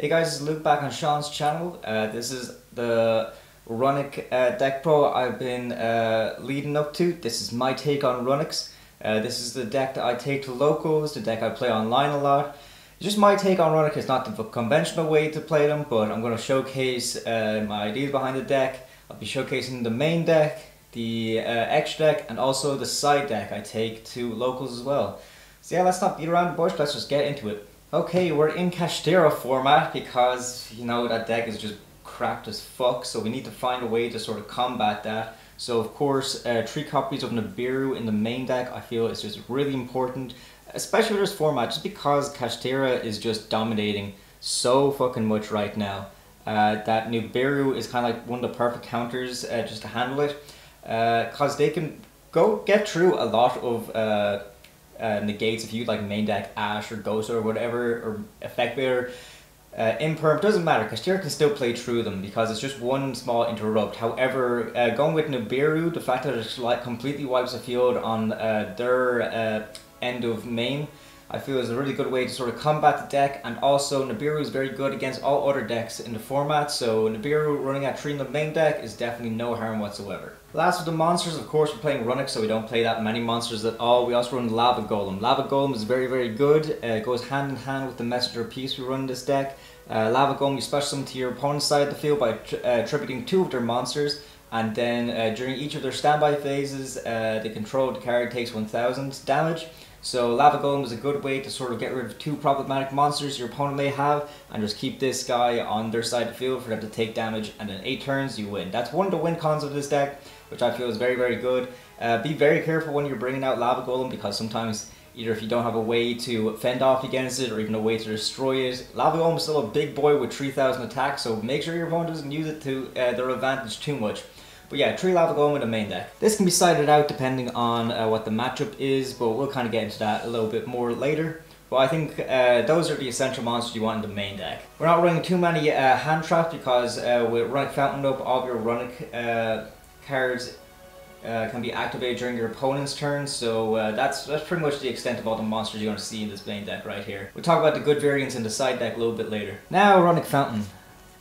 Hey guys, it's Luke back on Shaun's channel. Uh, this is the Runick uh, deck pro I've been uh, leading up to. This is my take on Runicks. Uh, this is the deck that I take to locals, the deck I play online a lot. Just my take on Runick. It's not the conventional way to play them, but I'm going to showcase uh, my ideas behind the deck. I'll be showcasing the main deck, the uh, X deck, and also the side deck I take to locals as well. So yeah, let's not beat around the bush, let's just get into it. Okay, we're in Kashtira format because, you know, that deck is just cracked as fuck, so we need to find a way to sort of combat that. So of course, uh, three copies of Nibiru in the main deck I feel is just really important, especially with this format, just because Kashtira is just dominating so fucking much right now. Uh, that Nibiru is kind of like one of the perfect counters uh, just to handle it, because uh, they can go get through a lot of uh, negates if you like main deck Ash or Ghost or whatever or Effect Veiler. Uh, imperm doesn't matter because Kashtira can still play through them because it's just one small interrupt. However, uh, going with Nibiru, the fact that it like completely wipes the field on uh, their uh, end of main, I feel is a really good way to sort of combat the deck. And also, Nibiru is very good against all other decks in the format. So Nibiru running at three in the main deck is definitely no harm whatsoever. Last of the monsters, of course, we're playing Runick, so we don't play that many monsters at all. We also run Lava Golem. Lava Golem is very, very good. Uh, it goes hand in hand with the Messenger Peace we run in this deck. Uh, Lava Golem, you special summon to your opponent's side of the field by tri uh, tributing two of their monsters, and then uh, during each of their standby phases, uh, the controlled card takes 1000 damage. So Lava Golem is a good way to sort of get rid of two problematic monsters your opponent may have and just keep this guy on their side of the field for them to take damage and in 8 turns you win. That's one of the win cons of this deck which I feel is very very good. Uh, be very careful when you're bringing out Lava Golem because sometimes either if you don't have a way to fend off against it or even a way to destroy it. Lava Golem is still a big boy with 3000 attack so make sure your opponent doesn't use it to uh, their advantage too much. But yeah, Tree Lava Golem in the main deck. This can be sided out depending on uh, what the matchup is, but we'll kind of get into that a little bit more later. But I think uh, those are the essential monsters you want in the main deck. We're not running too many uh, hand traps because uh, with Runick Fountain up, all of your Runick uh, cards uh, can be activated during your opponent's turn, so uh, that's that's pretty much the extent of all the monsters you're going to see in this main deck right here. We'll talk about the good variants in the side deck a little bit later. Now, Runick Fountain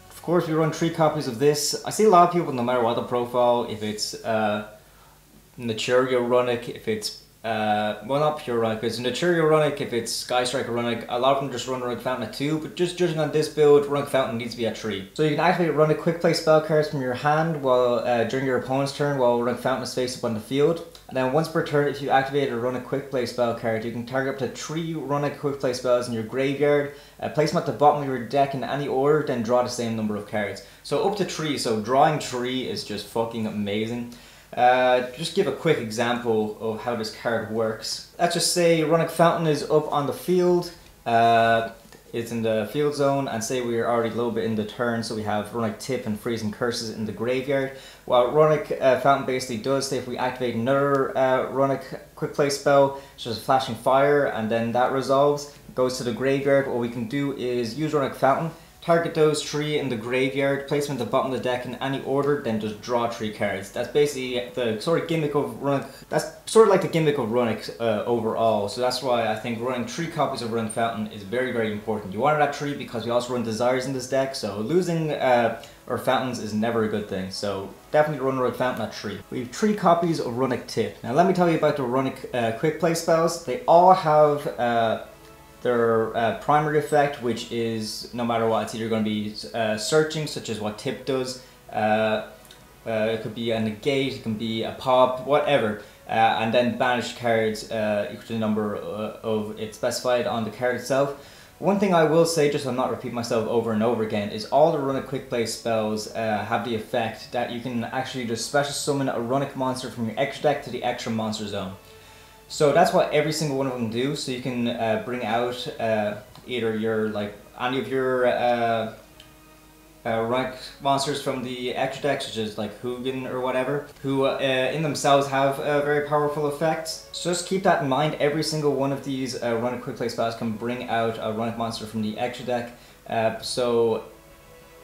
Of course, we run three copies of this. I see a lot of people, no matter what the profile, if it's uh, Runick, if it's uh, well, not pure Runick, it's Naturia Runick, if it's Sky Striker Runick, a lot of them just run Runick Fountain at 2, but just judging on this build, Runick Fountain needs to be at 3. So you can activate Runick Quick Play spell cards from your hand while uh, during your opponent's turn while Runick Fountain is face up on the field. And then once per turn, if you activate a Runick Quick Play spell card, you can target up to 3 Runick Quick Play spells in your graveyard, uh, place them at the bottom of your deck in any order, then draw the same number of cards. So up to 3, so drawing 3 is just fucking amazing. Uh, just give a quick example of how this card works. Let's just say Runick Fountain is up on the field. Uh, it's in the field zone and say we are already a little bit in the turn so we have Runick Tip and Freezing Curses in the graveyard. What Runick uh, Fountain basically does, say if we activate another uh, Runick Quick Play spell, such as Flashing Fire and then that resolves, goes to the graveyard, what we can do is use Runick Fountain Target those three in the graveyard, place them at the bottom of the deck in any order, then just draw three cards. That's basically the sort of gimmick of Runick. That's sort of like the gimmick of Runick uh, overall. So that's why I think running three copies of Runick Fountain is very, very important. You wanted that three because we also run Desires in this deck, so losing uh, our fountains is never a good thing. So definitely run Runick Fountain at three. We have three copies of Runick Tip. Now let me tell you about the Runick uh, Quick Play spells. They all have uh, their uh, primary effect, which is no matter what, it's either going to be uh, searching, such as what Tip does. Uh, uh, it could be a negate, it can be a pop, whatever. Uh, and then banish cards equal to the number of it specified on the card itself. One thing I will say, just so I'm not repeat myself over and over again, is all the Runick Quick Play spells have the effect that you can actually just special summon a Runick monster from your extra deck to the extra monster zone. So that's what every single one of them do. So you can uh, bring out uh, either your like any of your uh, uh rank monsters from the extra deck, such as like Hugin or whatever, who uh, in themselves have very powerful effects. So just keep that in mind. Every single one of these uh, Runick Quick Play spells can bring out a Runick monster from the extra deck. so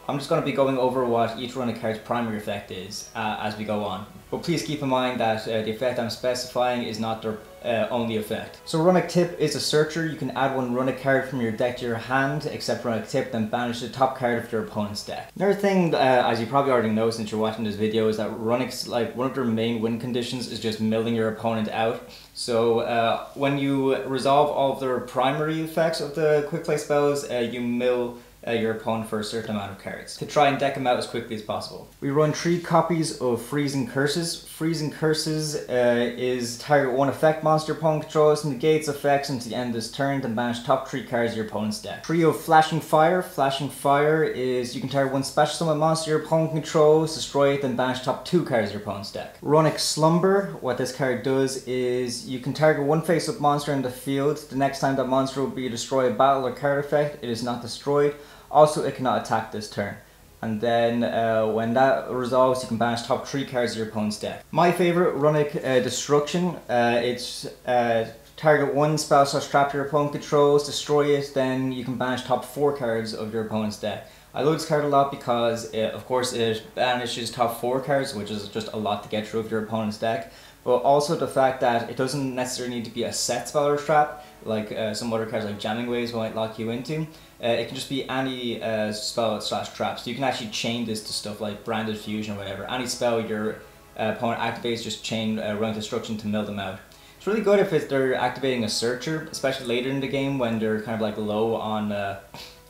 I'm just going to be going over what each runick card's primary effect is uh, as we go on. But please keep in mind that uh, the effect I'm specifying is not their uh, only effect. So Runick Tip is a searcher. You can add one Runick card from your deck to your hand, except Runick Tip, then banish the top card of your opponent's deck. Another thing, uh, as you probably already know since you're watching this video, is that Runick's, like, one of their main win conditions is just milling your opponent out. So uh, when you resolve all of their primary effects of the quick play spells, uh, you mill uh, your opponent for a certain amount of cards to try and deck them out as quickly as possible. We run three copies of Freezing Curses. Freezing Curses uh, is target one effect monster opponent controls, negates effects until the end of this turn, then banish top three cards of your opponent's deck. Trio Flashing Fire. Flashing Fire is you can target one special summon monster your opponent controls, destroy it, then banish top two cards of your opponent's deck. Runick Slumber. What this card does is you can target one face-up monster in the field. The next time that monster will be destroyed a battle or card effect, it is not destroyed. Also, it cannot attack this turn. And then uh, when that resolves, you can banish top three cards of your opponent's deck. My favorite, Runick uh, Destruction. Uh, it's uh, target one spell slash trap your opponent controls, destroy it, then you can banish top four cards of your opponent's deck. I love this card a lot because, it, of course, it banishes top four cards, which is just a lot to get through of your opponent's deck. But also the fact that it doesn't necessarily need to be a set spell or trap, like uh, some other cards like Jamming Waves might lock you into. Uh, it can just be any uh, spell slash trap. So you can actually chain this to stuff like Branded Fusion or whatever. Any spell your uh, opponent activates, just chain uh, Runick Destruction to mill them out. It's really good if they're activating a Searcher, especially later in the game when they're kind of like low on uh,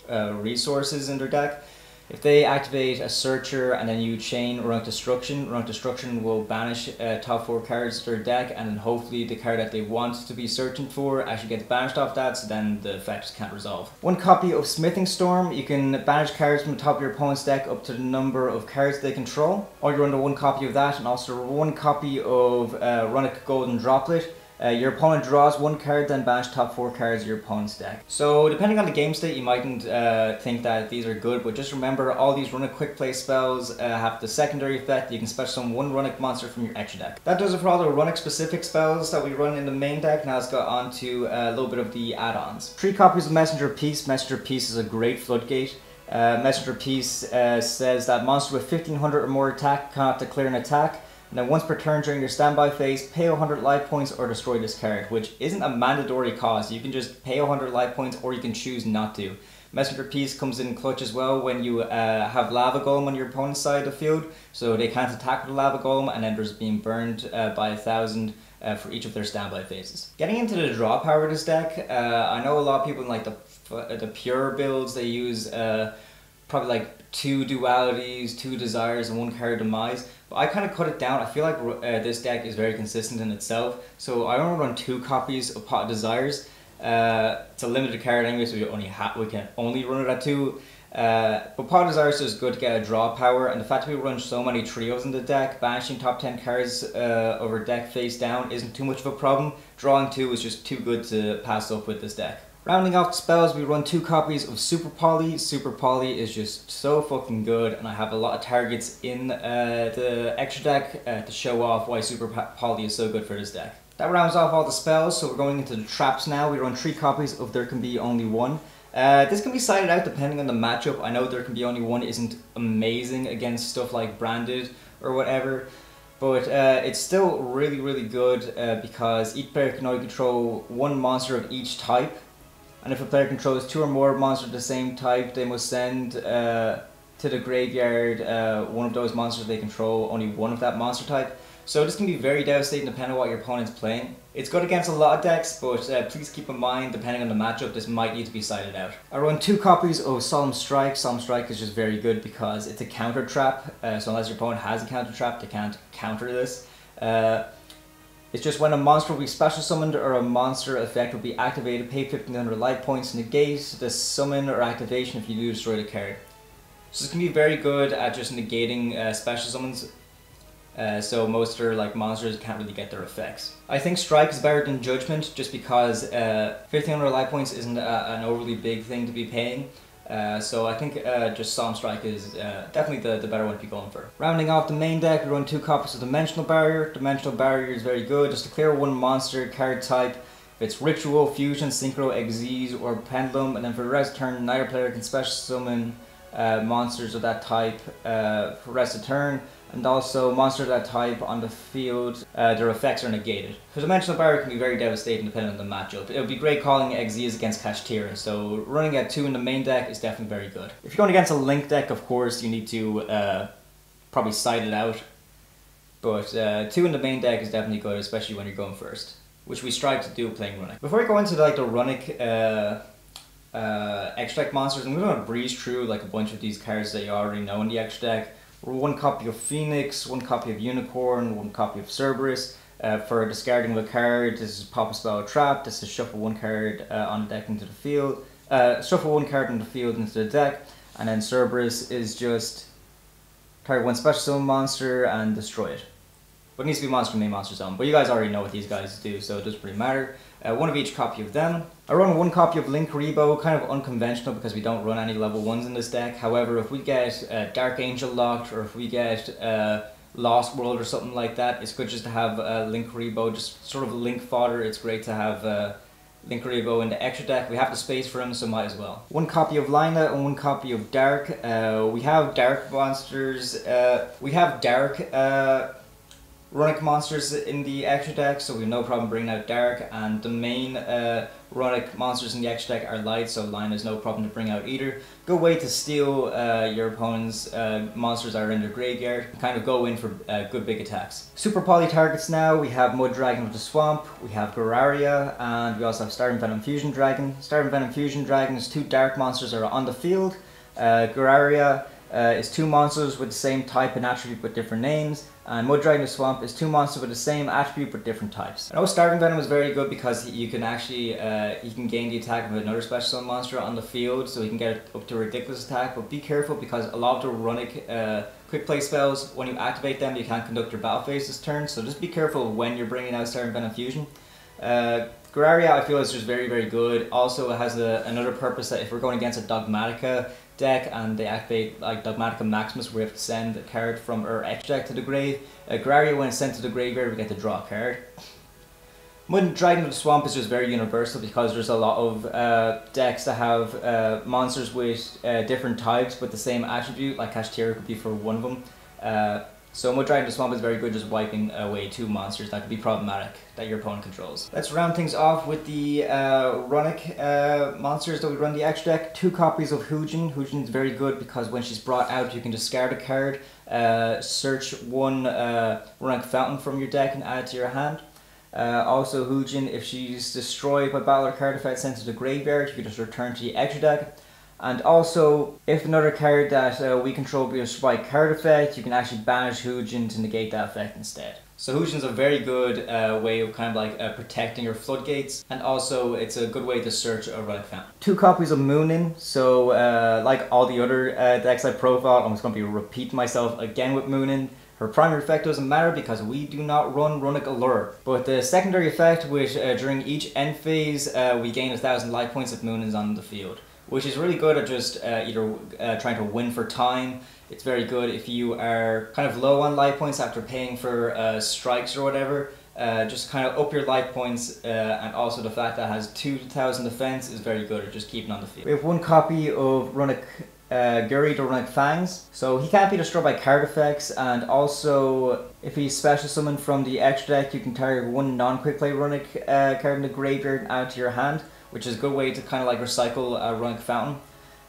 uh, resources in their deck. If they activate a searcher and then you chain Runick Destruction, Runick Destruction will banish uh, top four cards to their deck and then hopefully the card that they want to be searching for actually gets banished off that so then the effect can't resolve. One copy of Smiting Storm, you can banish cards from the top of your opponent's deck up to the number of cards they control. Or you run the one copy of that and also one copy of uh, Runick Golden Droplet. Uh, your opponent draws one card, then banish top four cards of your opponent's deck. So depending on the game state, you mightn't uh, think that these are good, but just remember all these runick quick play spells uh, have the secondary effect. You can special summon one runick monster from your extra deck. That does it for all the runick specific spells that we run in the main deck. Now let's go on to uh, a little bit of the add-ons. Three copies of Messenger Peace. Messenger Peace is a great floodgate. Uh, Messenger Peace uh, says that monster with 1500 or more attack cannot declare an attack. Then once per turn during your standby phase, pay 100 life points or destroy this card, which isn't a mandatory cost. You can just pay 100 life points or you can choose not to. Messenger Peace comes in clutch as well when you uh, have Lava Golem on your opponent's side of the field, so they can't attack with Lava Golem, and then there's being burned uh, by a thousand uh, for each of their standby phases. Getting into the draw power of this deck, uh, I know a lot of people in like the the pure builds they use uh, probably like two dualities, two desires, and one card demise. But I kind of cut it down. I feel like uh, this deck is very consistent in itself. So I only run two copies of Pot of Desires. Uh, it's a limited card anyway, so we only we can only run it at two. Uh, but Pot of Desires is good to get a draw power, and the fact that we run so many trios in the deck, banishing top 10 cards uh, over deck face down isn't too much of a problem. Drawing two is just too good to pass up with this deck. Rounding off spells, we run two copies of Super Poly. Super Poly is just so fucking good, and I have a lot of targets in uh, the extra deck uh, to show off why Super Poly is so good for this deck. That rounds off all the spells, so we're going into the traps now. We run three copies of There Can Be Only One. Uh, this can be sided out depending on the matchup. I know There Can Be Only One isn't amazing against stuff like Branded or whatever, but uh, it's still really, really good uh, because each player can only control one monster of each type and if a player controls two or more monsters of the same type, they must send uh, to the graveyard uh, one of those monsters they control, only one of that monster type. So this can be very devastating depending on what your opponent's playing. It's good against a lot of decks, but uh, please keep in mind, depending on the matchup, this might need to be sided out. I run two copies of Solemn Strike. Solemn Strike is just very good because it's a counter trap, uh, so unless your opponent has a counter trap, they can't counter this. Uh, it's just when a monster will be special summoned or a monster effect will be activated, pay 1500 life points, negate the summon or activation if you do destroy the card. So this can be very good at just negating uh, special summons. Uh, so most are like monsters can't really get their effects. I think strike is better than judgment just because uh, 1500 life points isn't a, an overly big thing to be paying. Uh, so I think uh, just Solemn Strike is uh, definitely the, the better one to be going for. Rounding off the main deck, we run two copies of Dimensional Barrier. Dimensional Barrier is very good, just to clear one monster card type. If it's Ritual, Fusion, Synchro, Xyz, or Pendulum, and then for the rest turn, neither player can special summon uh, monsters of that type uh, for rest of turn, and also monsters that type on the field, uh, their effects are negated. Because Dimensional Barrier can be very devastating depending on the matchup. It would be great calling Xyz against Kashtira, so running at 2 in the main deck is definitely very good. If you're going against a Link deck, of course, you need to uh, probably side it out. But uh, 2 in the main deck is definitely good, especially when you're going first. Which we strive to do playing Runick. Before I go into like the Runick uh, uh, deck monsters. I'm going to breeze through like a bunch of these cards that you already know in the extra deck. One copy of Phoenix, one copy of Unicorn, one copy of Cerberus. Uh, for discarding a card, this is pop a spell trap. This is shuffle one card uh, on the deck into the field. Uh, shuffle one card in the field into the deck, and then Cerberus is just target one special summon monster and destroy it. But it needs to be monster main monster zone. But you guys already know what these guys do, so it doesn't really matter uh, one of each copy of them. I run one copy of Linkuriboh, kind of unconventional because we don't run any level 1s in this deck. However, if we get uh, Dharc Angel locked or if we get uh, Lost World or something like that, it's good just to have uh, Rebo, just sort of link fodder. It's great to have uh, Rebo in the extra deck. We have the space for him, so might as well. One copy of Lyna and one copy of Dark. Uh, we have Dark monsters. Uh, we have Dark uh, Runick monsters in the extra deck, so we have no problem bringing out Dharc, and the main uh, Runick monsters in the extra deck are light, so line is no problem to bring out either. Good way to steal uh, your opponent's uh, monsters that are in their graveyard, kind of go in for uh, good big attacks. Super poly targets now, we have Mudragon of the Swamp, we have Garura, and we also have Starving Venom Fusion Dragon. Starving Venom Fusion Dragon's two dark monsters are on the field. Uh, Garura uh, is two monsters with the same type and attribute but different names. And Mudragon Swamp is two monsters with the same attribute but different types. I know Starving Venom is very good because you can actually uh, you can gain the attack of another special summon monster on the field, so he can get up to a ridiculous attack. But be careful because a lot of the runick uh, quick play spells, when you activate them, you can't conduct your battle phase this turn. So just be careful when you're bringing out Starving Venom Fusion. Uh, I feel is just very very good. Also, it has a, another purpose that if we're going against a Dogmatika deck and they activate like Dogmatika Maximus where we have to send a card from our X deck to the grave. Uh, Garura when sent to the graveyard we get to draw a card. Mudragon of the Swamp is just very universal because there's a lot of uh, decks that have uh, monsters with uh, different types but the same attribute, like Kashtira could be for one of them. So Mudragon Swamp is very good just wiping away two monsters that could be problematic that your opponent controls. Let's round things off with the uh, Runick uh, monsters that we run the extra deck. Two copies of Hugin. Hugin is very good because when she's brought out you can discard a card, uh, search one uh, Runick Fountain from your deck and add it to your hand. Uh, also Hugin, if she's destroyed by battle or card effect sent to the graveyard, you can just return to the extra deck. And also, if another card that uh, we control be a strike card effect, you can actually banish Hugin to negate that effect instead. So Hugin's a very good uh, way of kind of like uh, protecting your floodgates, and also it's a good way to search a relic fountain. Two copies of Munin, so uh, like all the other uh, decks I profiled, I'm just going to be repeating myself again with Munin. Her primary effect doesn't matter because we do not run Runick Allure. But the secondary effect, which uh, during each end phase, uh, we gain a thousand life points if Munin's on the field which is really good at just uh, either uh, trying to win for time. It's very good if you are kind of low on life points after paying for uh, strikes or whatever. Uh, just kind of up your life points, uh, and also the fact that has 2000 defense is very good at just keeping on the field. We have one copy of Runick uh, Geri the Runick Fangs, so he can't be destroyed by card effects, and also if he's special summoned from the extra deck, you can target one non quick play Runick uh, card in the graveyard add to your hand which is a good way to kind of like recycle a Runick Fountain.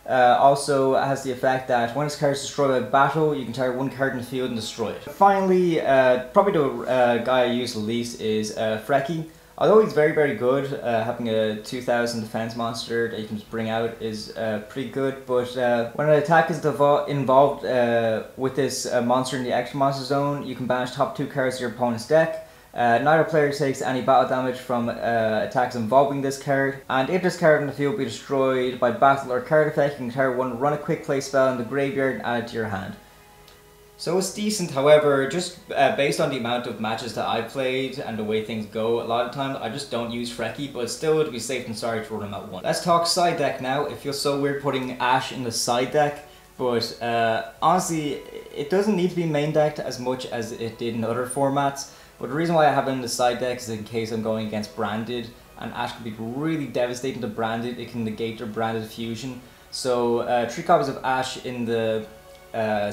Uh, also has the effect that when its card is destroyed by battle, you can target one card in the field and destroy it. Finally, uh, probably the uh, guy I use the least is uh, Freki. Although he's very very good, uh, having a 2000 defense monster that you can just bring out is uh, pretty good, but uh, when an attack is involved uh, with this uh, monster in the extra monster zone, you can banish top two cards of your opponent's deck, uh, neither player takes any battle damage from uh, attacks involving this card, and if this card in the field be destroyed by battle or card effect, you can target one run a quick play spell in the graveyard and add it to your hand. So it's decent, however, just uh, based on the amount of matches that I've played and the way things go, a lot of times I just don't use Freki, but still to be safe and sorry to run him at one. Let's talk side deck now. It feels so weird putting Ash in the side deck, but uh, honestly, it doesn't need to be main decked as much as it did in other formats. But the reason why I have it in the side deck is in case I'm going against Branded, and Ash can be really devastating to Branded, it can negate their Branded fusion. So uh, three copies of Ash in the uh,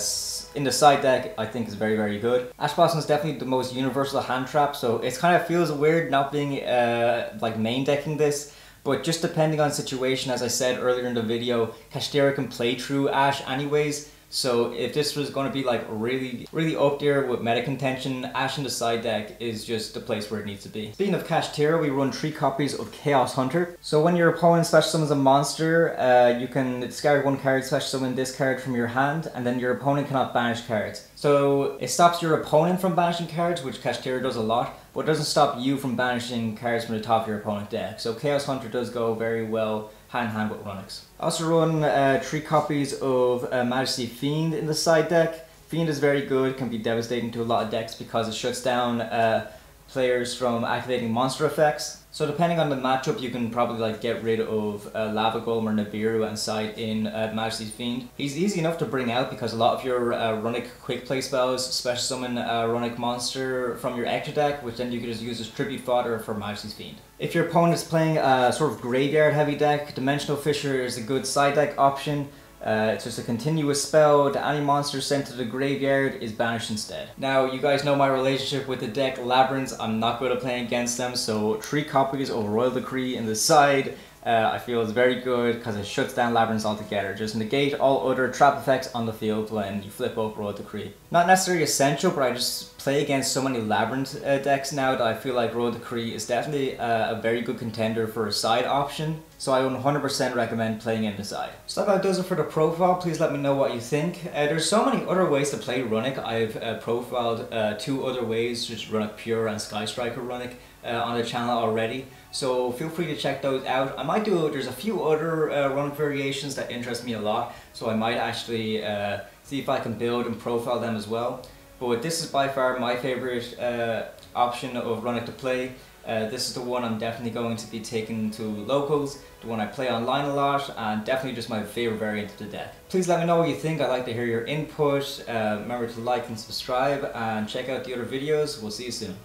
in the side deck I think is very very good. Ash Blossom is definitely the most universal hand trap so it kind of feels weird not being uh, like main decking this but just depending on situation as I said earlier in the video Kashtira can play through Ash anyways so if this was going to be like really, really up there with meta contention, Ash in the side deck is just the place where it needs to be. Speaking of Kashtira, we run three copies of Chaos Hunter. So when your opponent special summons a monster, uh, you can discard one card, special summon this card from your hand, and then your opponent cannot banish cards. So it stops your opponent from banishing cards, which Kashtira does a lot, but it doesn't stop you from banishing cards from the top of your opponent's deck. So Chaos Hunter does go very well hand in hand with Runicks. I also run uh, three copies of uh, Majesty Fiend in the side deck. Fiend is very good, can be devastating to a lot of decks because it shuts down uh, players from activating monster effects. So depending on the matchup, you can probably like get rid of uh, Lava Golem or Nibiru and side in uh, Majesty's Fiend. He's easy enough to bring out because a lot of your uh, Runick quick play spells special summon a Runick monster from your extra deck, which then you can just use as tribute fodder for Majesty's Fiend. If your opponent is playing a sort of graveyard heavy deck, Dimensional Fissure is a good side deck option. Uh, it's just a continuous spell that any monster sent to the graveyard is banished instead. Now, you guys know my relationship with the deck Labrynths. I'm not good at playing against them, so three copies of Royal Decree in the side uh, I feel is very good because it shuts down Labrynths altogether. Just negate all other trap effects on the field when you flip up Royal Decree. Not necessarily essential, but I just play against so many Labrynth uh, decks now that I feel like Royal Decree is definitely uh, a very good contender for a side option. So I 100% recommend playing in the side. So that about does it for the profile. Please let me know what you think. Uh, there's so many other ways to play Runick. I've uh, profiled uh, two other ways, just Runick Pure and Sky Striker Runick on the channel already. So feel free to check those out. I might do, there's a few other uh, run variations that interest me a lot, so I might actually uh, see if I can build and profile them as well. But this is by far my favorite uh, option of running to play. Uh, this is the one I'm definitely going to be taking to locals, the one I play online a lot, and definitely just my favorite variant of the deck. Please let me know what you think, I'd like to hear your input. Uh, remember to like and subscribe, and check out the other videos. We'll see you soon.